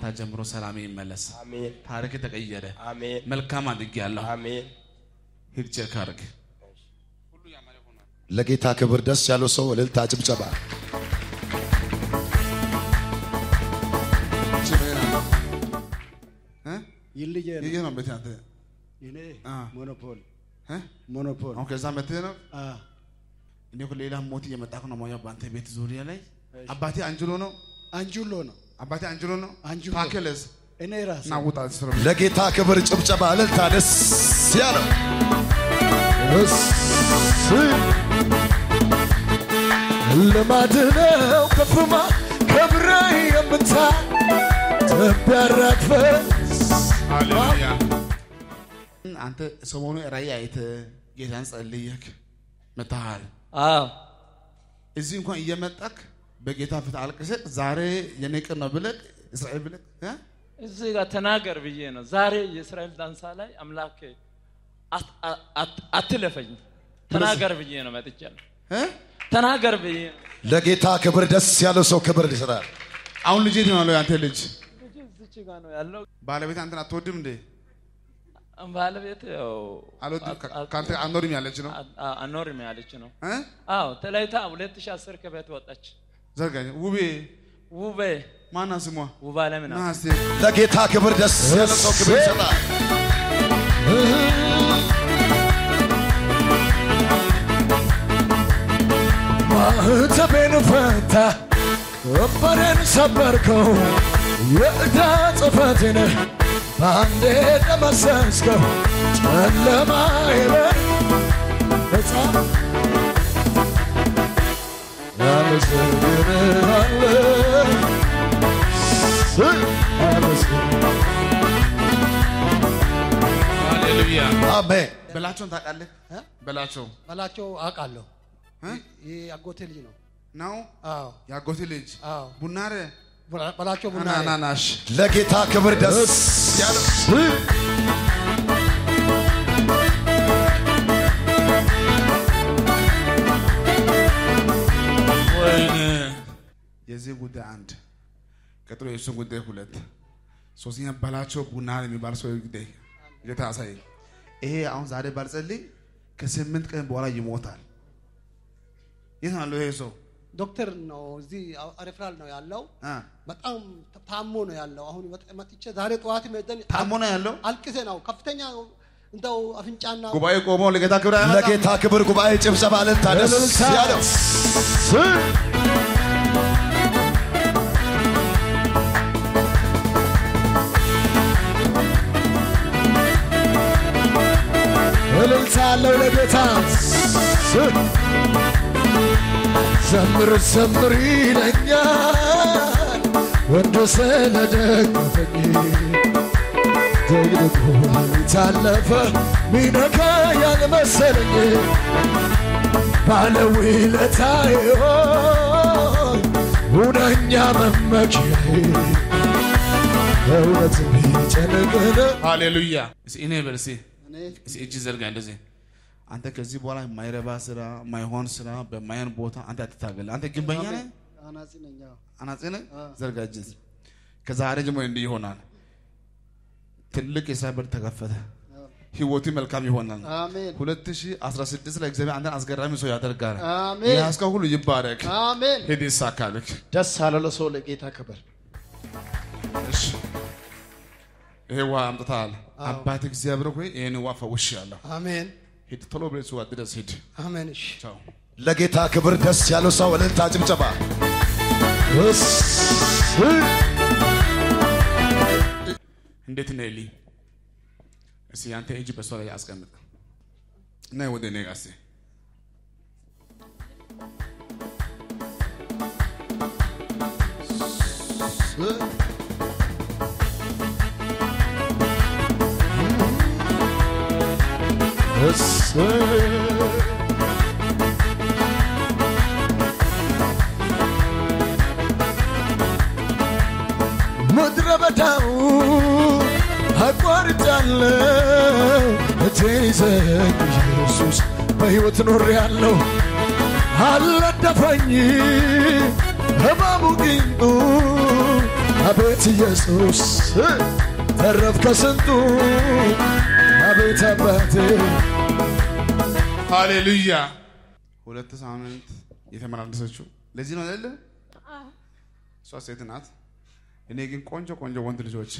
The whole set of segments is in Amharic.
ማታ ጀምሮ ሰላም ይመለስ። አሜን ታሪክ ተቀየረ። አሜን መልካም አድርጌያለሁ። አሜን ሂድ check አድርግ። ለጌታ ክብር ደስ ያለው ሰው እልልታ፣ ጭብጨባ። እ? ይልዬ ነው ቤት አንተ እኔ ሞኖፖል እ? ሞኖፖል አሁን ከዛ መጥተህ ነው አ እኔ እኮ ሌላ ሞት እየመጣሁ ነው ማየው በአንተ ቤት ዙሪያ ላይ አባቴ አንጅሎ ነው አንጁሎ ነው አባቴ አንጅሎ ነው? አንጅሎ። ታከለስ እኔ ራሴ እና ውጣ ስራ ለጌታ ክብር ጭብጨባ፣ እልልታ፣ ደስ ያለው። ልማድ ነው ከፍማ ከብረ የምታ? ተቢያራግፈ ሃሌሉያ። አንተ ሰሞኑ ራእይ አይተህ ጌታን ጸልየክ መታሃል አዎ። እዚህ እንኳን እየመጣክ በጌታ ፊት አልቅሰህ ዛሬ የኔ ቀን ነው ብለህ እስራኤል ብለህ እ? እዚህ ጋር ተናገር ብዬ ነው። ዛሬ የእስራኤል ዳንሳ ላይ አምላክ አት- አት- አትለፈኝ ተናገር ብዬ ነው መጥቻለሁ። እ? ተናገር ብዬ ነው። ለጌታ ክብር ደስ ያለው ሰው ክብር ይሰጣል። አሁን ልጅ ነው ያለው ያንተ ልጅ ልጅ እዚች ጋር ነው ያለው። ባለቤት አንተን አትወድም እንዴ ባለቤት ከአንተ አኖርም ያለች ነው አኖርም ያለች ነው።? አዎ ተለይታ 2010 ከቤት ወጣች። ዘርጋኝ። ውቤ ውቤ ማና ስሟ? ውባ ለምን ና እስቲ ለጌታ ክብር ደስ ያለው ሰው ክብር ይሰጣል። ማህተቤን ፈታ ወንበሬን ሰበርከው የዕዳ ጽሕፈቴን በአንዴ ደመሰስከው ጨለማ ይበል በላቸውን ታውቃለህ? በላቸው። በላቸው አውቃለሁ። እ? ይህ አጎቴ ልጅ ነው። ነው? አዎ። የአጎቴ ልጅ? በላ- በላቸው ቡና አናናናሽ። ለጌታ ክብር ደስ ያለው። የዚህ ጉዳይ አንድ ቀጥሎ የእሱን ጉዳይ ሁለት። ሶስተኛ በላቸው ቡና የሚባል ሰው ጉዳይ ጌታ ያሳይ ይሄ አሁን ዛሬ ባልጸልይ ከስምንት ቀን በኋላ ይሞታል። የት ነው ያለው ይሄ ሰው? ዶክተር ነው እዚህ ሬፈራል ነው ያለው። በጣም ታሞ ነው ያለው። አሁን መጥ- መጥቼ ዛሬ ጠዋት መደን ታሞ ነው ያለው? አልቅሴ ነው። ከፍተኛ እንደው አፍንጫና ጉባኤ ቆሞ ለጌታ ክብር? ለጌታ ክብር ጉባኤ ጭብጨባ እልልታ ደስ ያለው ለጌታ። ዘምር ዘምር ይለኛል። ወንዶ ስለደገፈኝ ደግደጎ ታለፈ ሚነካ ያልመሰለኝ ባለውለታዬ ሆይ። ሁነኛ መመኪያዬ እውነት ቢጨንቅን ሃሌሉያ። እኔ? እስኪ እጅ ዘርጋ እንደዚህ አንተ ከዚህ በኋላ የማይረባ ስራ የማይሆን ስራ በማይሆን ቦታ አንተ አትታገል። አንተ ግንበኛ ነህ አናጺ ነህ? ዘርጋ እጅ ከዛሬ ጀምሮ እንዲህ ይሆናል። ትልቅ የስራ በር ተከፈተ። ህይወቱ መልካም ይሆናል። አሜን። 2016 ላይ እግዚአብሔር አንተን አስገራሚ ሰው ያደርጋል። የያዝከው ሁሉ ይባረክ። አሜን። ሂድ ይሳካልክ ደስ ያለው ሰው ለጌታ ክብር። እሺ። ይሄ ውሃ አምጥተሃል። አባት እግዚአብሔር ሆይ ይህን ውሃ ፈውሻለሁ አሜን ሂድ ቶሎ ብለህ እሱ ጋር ድረስ ሂድ። አሜን። እሺ። ቻው። ለጌታ ክብር ደስ ያለው ሰው እልልታ ጭብጨባ። እንዴት ነህ ኤሊ? እስቲ ያንተ እጅ በሷ ላይ አስቀምጥ። እና ወደ እኔ ጋር እስቲ ምድረ በዳው አቋርጫለሁ። እጄን ይዘኝ ኢየሱስ በሕይወት ኖሬአለሁ። አልነደፈኝ። እባቡ ጊንጡ አቤት ኢየሱስ! ተረፍ ከስንቱ አቤት አባቴ ሃሌሉያ። ሁለት ሳምንት የተመላለሰችው ለዚህ ነው አይደለ? እሷ ሴት ናት። እኔ ግን ቆንጆ ቆንጆ ወንድ ልጆች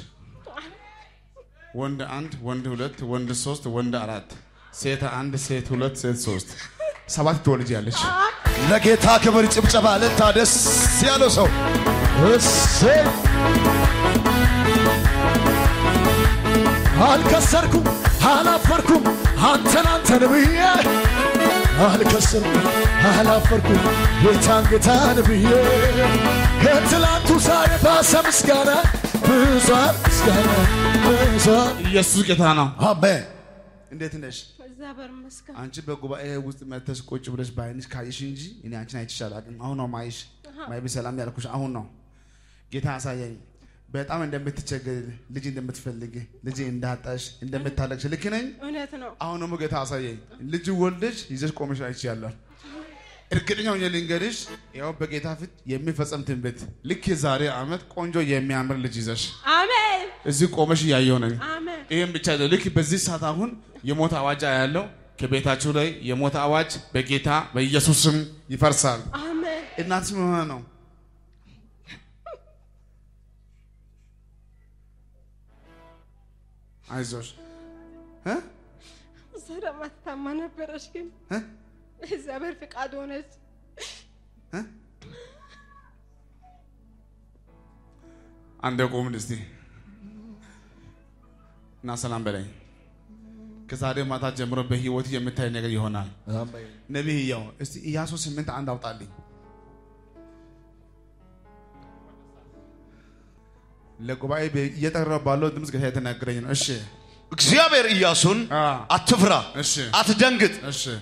ወንድ አንድ፣ ወንድ ሁለት፣ ወንድ ሶስት፣ ወንድ አራት፣ ሴት አንድ፣ ሴት ሁለት፣ ሴት ሶስት፣ ሰባት ትወልጃለች። ለጌታ ክብር ጭብጨባ ልታ ደስ ያለው ሰው እሰይ አልከሰርኩም አላፈርኩም አንተን አንተን ብዬ አልከሰርኩም አላፈርኩም ጌታን ጌታን ብዬ ከትላንቱ ዛሬ ባሰ ምስጋና ብዙን ምስጋና ብዙን ኢየሱስ ጌታ ነው። አሜን እንዴት ነሽ? እግዚአብሔር ይመስገን። አንቺ በጉባኤ ውስጥ መተሽ ቁጭ ብለሽ በአይንሽ ካየሽ እንጂ እኔ አንቺን አይቼሽ አላውቅም። አሁን ነው ማይሽ ማይቢ ሰላም ያልኩሽ አሁን ነው። ጌታ አሳየኝ። በጣም እንደምትቸገር ልጅ እንደምትፈልግ ልጅ እንዳጣሽ እንደምታለቅሽ ልክ ነኝ። እውነት ነው። አሁን ደግሞ ጌታ አሳየኝ። ልጅ ወልደሽ ይዘሽ ቆመሽ አይቻለሁ። እርግጠኛ ሆኜ ልንገርሽ፣ ያው በጌታ ፊት የሚፈጸም ትንቢት ልክ የዛሬ ዓመት ቆንጆ የሚያምር ልጅ ይዘሽ አሜን እዚህ ቆመሽ እያየሁ ነኝ። አሜን ይህም ብቻ ልክ በዚህ ሰዓት አሁን የሞት አዋጅ ያለው ከቤታችሁ ላይ የሞት አዋጅ በጌታ በኢየሱስ ስም ይፈርሳል። አሜን። እናትሽ ምን ሆነ ነው? አይዞሽ እ? ስራ ማታማ ነበረች፣ ግን እ? እግዚአብሔር ፍቃድ ሆነች። እ? አንዴ ቁም እስቲ እና ሰላም በላይ ከዛሬ ማታ ጀምሮ በህይወት የምታይ ነገር ይሆናል። ነቢይ ያው እስቲ ኢያሱ ስምንት አንድ አውጣልኝ። ለጉባኤ እየጠራው ባለው ድምፅ ጌታ የተናገረኝ ነው። እሺ። እግዚአብሔር ኢያሱን አትፍራ፣ አትደንግጥ፣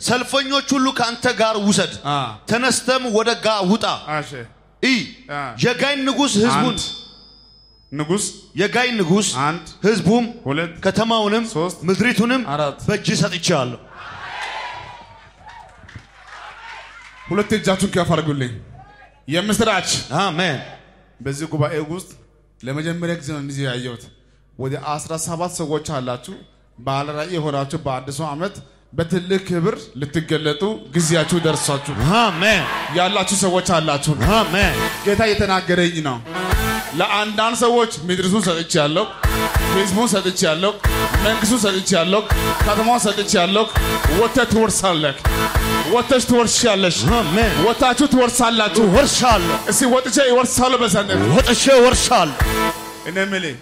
ሰልፈኞች ሁሉ ከአንተ ጋር ውሰድ፣ ተነስተም ወደ ጋ ውጣ። ኢ የጋይ ንጉሥ ህዝቡን ንጉስ የጋይ ንጉሥ አንድ። ህዝቡም ሁለት። ከተማውንም ሶስት። ምድሪቱንም አራት። በእጅ ሰጥቼአለሁ። ሁለት እጃችሁን ከፍ አድርጉልኝ። የምስራች። አሜን። በዚህ ጉባኤ ውስጥ ለመጀመሪያ ጊዜ ነው እንደዚህ ያየሁት። ወደ 17 ሰዎች አላችሁ። ባለ ራዕይ የሆናችሁ በአዲሱ ዓመት በትልቅ ክብር ልትገለጡ ጊዜያችሁ ደርሳችሁ አሜን። ያላችሁ ሰዎች አላችሁ። አሜን። ጌታ የተናገረኝ ነው። ለአንዳንድ ሰዎች ምድሪቱን ሰጥቻለሁ፣ ህዝቡን ሰጥቻለሁ፣ መንግስቱን ሰጥቻለሁ፣ ከተማውን ሰጥቻለሁ። ወጥተህ ትወርሳለህ፣ ወጥተሽ ትወርሻለሽ፣ አሜን። ወጥታችሁ ትወርሳላችሁ። ወርሳለሁ፣ እስቲ ወጥቼ ይወርሳለሁ በሰንደቅ ወጥቼ ወርሳለሁ። እኔ የምልህ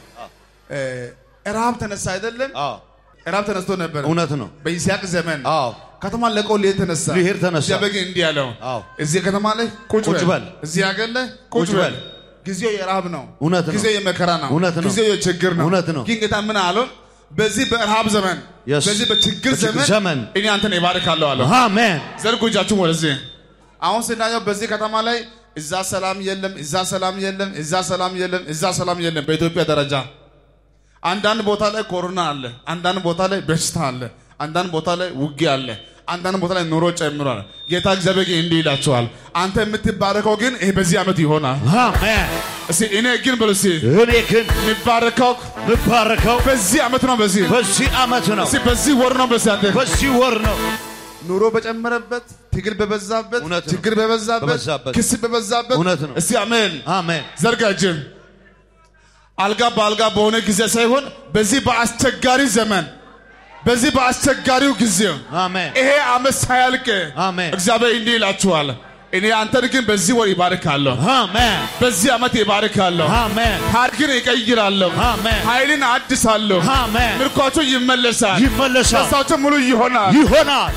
ረሃብ ተነሳ አይደለም? ረሃብ ተነስቶ ነበር እውነት ነው። በይስሐቅ ዘመን ከተማን ለቆ ሊሄድ ተነሳ። ሊሄድ ተነሳ። እግዚአብሔር እንዲህ ያለው እዚህ ከተማ ላይ ቁጭ በል። እዚህ ሀገር ላይ ቁጭ በል። ጊዜው የረሃብ ነው። እውነት ነው። ጊዜው የመከራ ነው። እውነት ነው። ጊዜው የችግር ነው። እውነት ነው። ግን ጌታ ምን አለው? በዚህ በረሃብ ዘመን በዚህ በችግር ዘመን እኔ አንተን ይባርካለሁ አለው። አሜን። ዘርጉ እጃችሁን ወደዚህ። አሁን ስናየው በዚህ ከተማ ላይ እዛ ሰላም የለም፣ እዛ ሰላም የለም፣ እዛ ሰላም የለም፣ እዛ ሰላም የለም። በኢትዮጵያ ደረጃ አንዳንድ ቦታ ላይ ኮሮና አለ፣ አንዳንድ ቦታ ላይ በሽታ አለ፣ አንዳንድ ቦታ ላይ ውጊያ አለ፣ አንዳንድ ቦታ ላይ ኑሮ ጨምሯል። ጌታ እግዚአብሔር ግን እንዲህ ይላቸዋል፣ አንተ የምትባረከው ግን ይሄ በዚህ ዓመት ይሆናል። እስቲ እኔ ግን በሉ እስቲ እኔ ግን የሚባረከው ብባረከው በዚህ ዓመት ነው። በዚህ በዚህ ዓመት ነው፣ እስቲ በዚህ ወር ነው። በዚህ አንተ በዚህ ወር ነው። ኑሮ በጨመረበት ትግል በበዛበት ችግር በበዛበት በበዛበት ክስ በበዛበት እውነት ነው። እስቲ አሜን አሜን። ዘርጋ እጅን አልጋ በአልጋ በሆነ ጊዜ ሳይሆን በዚህ በአስቸጋሪ ዘመን በዚህ በአስቸጋሪው ጊዜ ይሄ ዓመት ሳያልቅ እግዚአብሔር እንዲህ ይላችኋል እኔ አንተን ግን በዚህ ወር ይባርካለሁ አሜን። በዚህ ዓመት ይባርካለሁ አሜን። ታሪክን ይቀይራለሁ አሜን። ኃይልን አድሳለሁ አሜን። ምርኳቸው ይመለሳል ይመለሳል፣ ደስታቸው ሙሉ ይሆናል ይሆናል።